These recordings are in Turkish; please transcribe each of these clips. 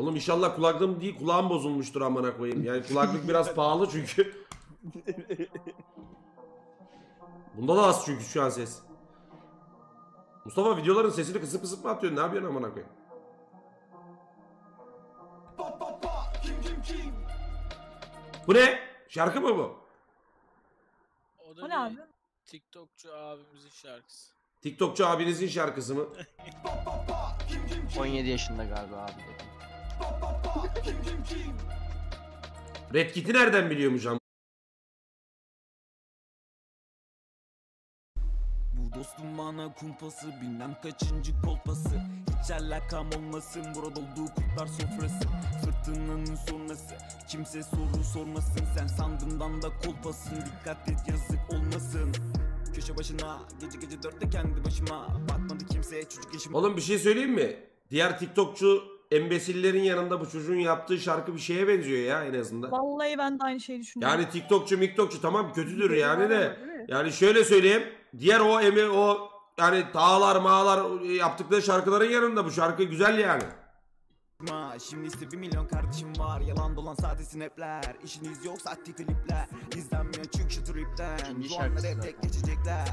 Oğlum inşallah kulaklığım değil kulağım bozulmuştur amına koyayım. Yani kulaklık biraz pahalı çünkü. Bunda da az çünkü şu an ses. Mustafa videoların sesini kısıp kısıp mı atıyorsun? Ne yapıyorsun amına koyayım? Bu ne? Şarkı mı bu? O da O bir ne abi? TikTokçu abimizin şarkısı. TikTokçu abinizin şarkısı mı? 17 yaşında galiba abi. Red Kit'i nereden biliyormuş am? Bu dostum bana kumpası bilmem kaçıncı kolpası Hiç alakam olmasın burada olduğu kurtlar sofrası Fırtınanın sonrası kimse soru sormasın Sen sandığından da kolpasın dikkat et yazık olmasın Köşe başına gece gece dörtte kendi başıma Bakmadı kimseye çocuk yaşıma Oğlum bir şey söyleyeyim mi? Diğer TikTokçu embesillerin yanında bu çocuğun yaptığı şarkı bir şeye benziyor ya en azından. Vallahi ben de aynı şeyi düşünüyorum. Yani TikTokçu miktokçu tamam kötüdür yani de. Yani şöyle söyleyeyim. Diğer o emi o yani tağlar mağlar yaptıkları şarkıların yanında bu şarkı güzel yani. Ma, Şimdi ise bir milyon kardeşim var Yalan dolan sahte snapler İşiniz yok sahte klipler İzlenmiyor çık şu tripten Bu anları hep tek geçecekler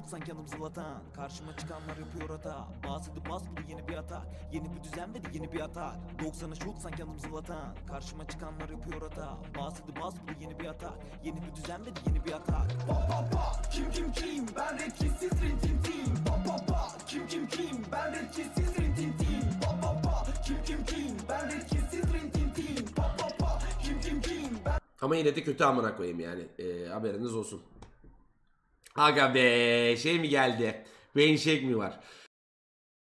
90'ı şut sanki yanım zılatan Karşıma çıkanlar yapıyor hata. Bahsedi bas bu yeni bir atak. Yeni bir düzen ve de yeni bir atak. 90'ı şut sanki yanım zılatan Karşıma çıkanlar yapıyor hata. Bahsedi bas bu yeni bir atak. Yeni bir düzen ve de yeni bir atak. Pa pa pa. Kim kim kim? Ben rapçisiz rintin tin Pa pa pa. Kim kim kim? Ben rapçisiz rintin tin Pa pa pa. Kim kim kim? Ben rapçisiz rintin tin Pa pa pa. Kim kim kim? Ben Ama yine de kötü amına koyayım yani. Ee, haberiniz olsun. Aga be şey mi geldi? Rain Shake mi var?